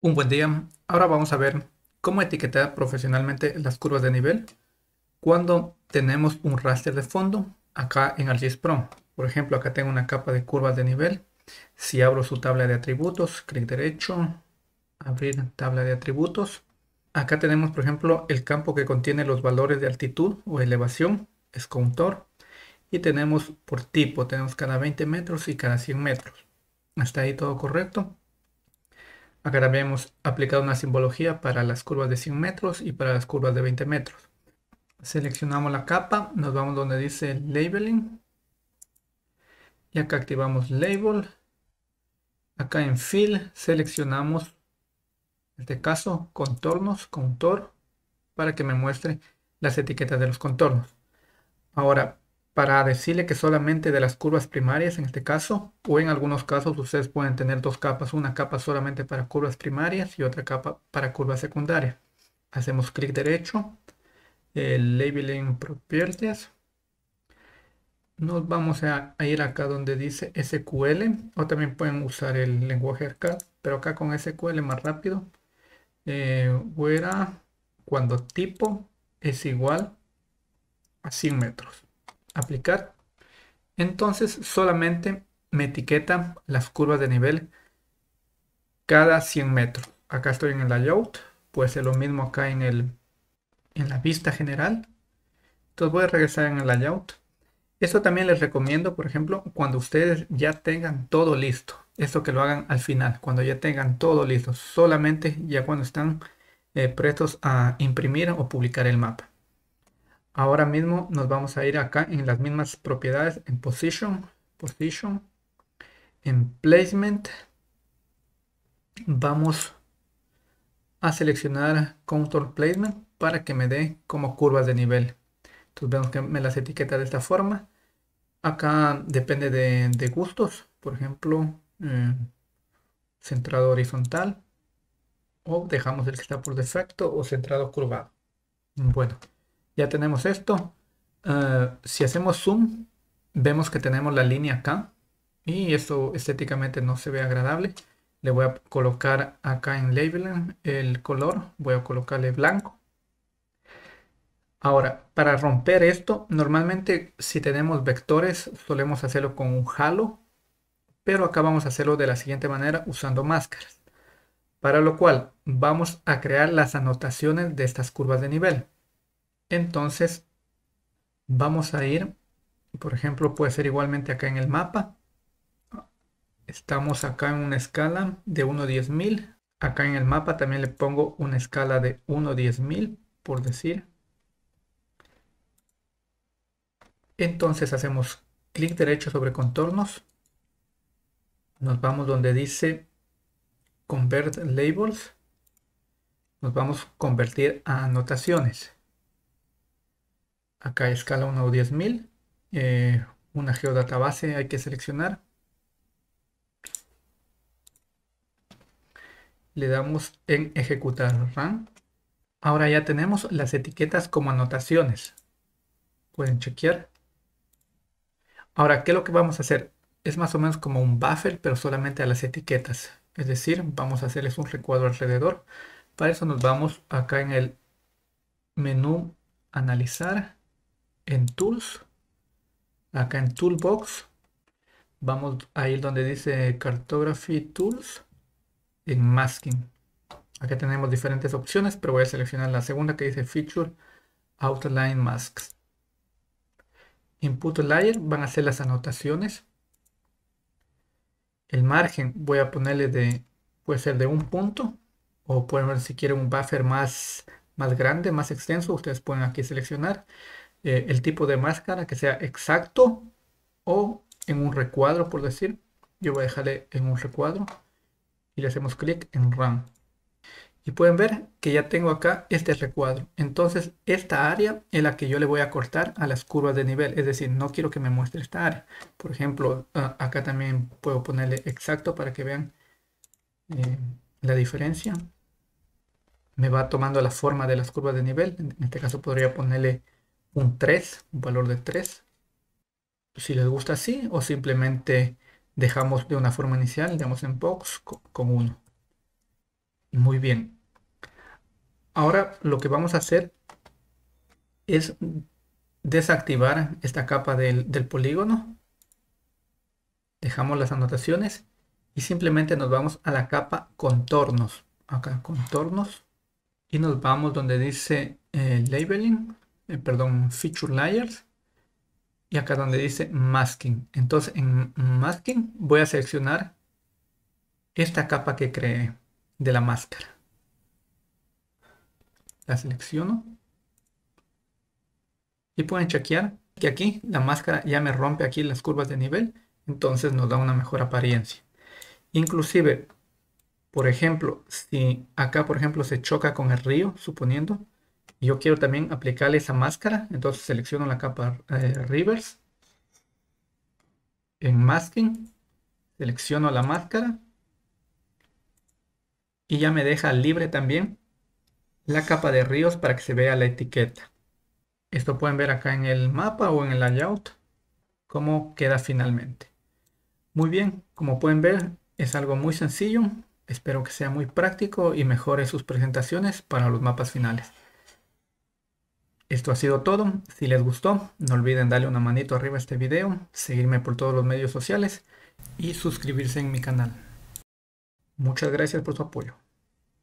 Un buen día. Ahora vamos a ver cómo etiquetar profesionalmente las curvas de nivel cuando tenemos un raster de fondo acá en ArcGIS Pro. Por ejemplo, acá tengo una capa de curvas de nivel. Si abro su tabla de atributos, clic derecho, abrir tabla de atributos. Acá tenemos, por ejemplo, el campo que contiene los valores de altitud o elevación, es contor. Y tenemos por tipo, tenemos cada 20 metros y cada 100 metros. Hasta ahí todo correcto. Acá también hemos aplicado una simbología para las curvas de 100 metros y para las curvas de 20 metros. Seleccionamos la capa, nos vamos donde dice Labeling. Y acá activamos Label. Acá en Fill seleccionamos, en este caso, contornos, contour, para que me muestre las etiquetas de los contornos. Ahora, para decirle que solamente de las curvas primarias en este caso, o en algunos casos ustedes pueden tener dos capas, una capa solamente para curvas primarias y otra capa para curvas secundarias. Hacemos clic derecho, el Labeling Properties. Nos vamos a, ir acá donde dice SQL, o también pueden usar el lenguaje ARCAD, pero acá con SQL más rápido. Eh, cuando tipo es igual a 100 metros aplicar. Entonces solamente me etiqueta las curvas de nivel cada 100 metros. Acá estoy en el layout, puede ser lo mismo acá en, el, en la vista general. Entonces voy a regresar en el layout. Eso también les recomiendo, por ejemplo, cuando ustedes ya tengan todo listo. Eso que lo hagan al final, cuando ya tengan todo listo. Solamente ya cuando están eh, prestos a imprimir o publicar el mapa. Ahora mismo nos vamos a ir acá en las mismas propiedades, en Position, Position, en Placement. Vamos a seleccionar Contour Placement para que me dé como curvas de nivel. Entonces vemos que me las etiqueta de esta forma. Acá depende de, gustos, por ejemplo, eh, centrado horizontal o dejamos el que está por defecto o centrado curvado. Bueno. Ya tenemos esto. Eh, si hacemos zoom, vemos que tenemos la línea acá. Y esto estéticamente no se ve agradable. Le voy a colocar acá en Labeling el color. Voy a colocarle blanco. Ahora, para romper esto, normalmente si tenemos vectores, solemos hacerlo con un halo. Pero acá vamos a hacerlo de la siguiente manera, usando máscaras. Para lo cual, vamos a crear las anotaciones de estas curvas de nivel. Entonces, vamos a ir, por ejemplo, puede ser igualmente acá en el mapa. Estamos acá en una escala de 1 a 10.000. Acá en el mapa también le pongo una escala de 1 a 10.000, por decir. Entonces hacemos clic derecho sobre contornos. Nos vamos donde dice Convert Labels. Nos vamos a convertir a anotaciones. Acá escala 1 o 10.000. Eh, una geodatabase hay que seleccionar. Le damos en ejecutar run. Ahora ya tenemos las etiquetas como anotaciones. Pueden chequear. Ahora, ¿qué es lo que vamos a hacer? Es más o menos como un buffer, pero solamente a las etiquetas. Es decir, vamos a hacerles un recuadro alrededor. Para eso nos vamos acá en el menú analizar en Tools, acá en Toolbox, vamos a ir donde dice Cartography Tools, en Masking. Acá tenemos diferentes opciones, pero voy a seleccionar la segunda que dice Feature Outline Masks. Input Layer van a ser las anotaciones. El margen voy a ponerle de, puede ser de un punto, o pueden ver si quieren un buffer más, más grande, más extenso, ustedes pueden aquí seleccionar. Eh, el tipo de máscara que sea exacto o en un recuadro, por decir. Yo voy a dejarle en un recuadro y le hacemos clic en Run. Y pueden ver que ya tengo acá este recuadro. Entonces esta área es la que yo le voy a cortar a las curvas de nivel. Es decir, no quiero que me muestre esta área. Por ejemplo, acá también puedo ponerle exacto para que vean eh, la diferencia. Me va tomando la forma de las curvas de nivel. En este caso podría ponerle un 3, un valor de 3. Si les gusta así o simplemente dejamos de una forma inicial, digamos en box con 1. Muy bien. Ahora lo que vamos a hacer es desactivar esta capa del, del polígono. Dejamos las anotaciones y simplemente nos vamos a la capa contornos. Acá contornos y nos vamos donde dice eh, labeling, eh, perdón, feature layers y acá donde dice masking. Entonces en masking voy a seleccionar esta capa que creé de la máscara. La selecciono y pueden chequear que aquí la máscara ya me rompe aquí las curvas de nivel, entonces nos da una mejor apariencia. Inclusive por ejemplo, si acá, por ejemplo, se choca con el río, suponiendo, yo quiero también aplicarle esa máscara, entonces selecciono la capa eh, Rivers. En Masking, selecciono la máscara. Y ya me deja libre también la capa de ríos para que se vea la etiqueta. Esto pueden ver acá en el mapa o en el layout cómo queda finalmente. Muy bien, como pueden ver es algo muy sencillo, Espero que sea muy práctico y mejore sus presentaciones para los mapas finales. Esto ha sido todo. Si les gustó, no olviden darle una manito arriba a este video, seguirme por todos los medios sociales y suscribirse en mi canal. Muchas gracias por su apoyo.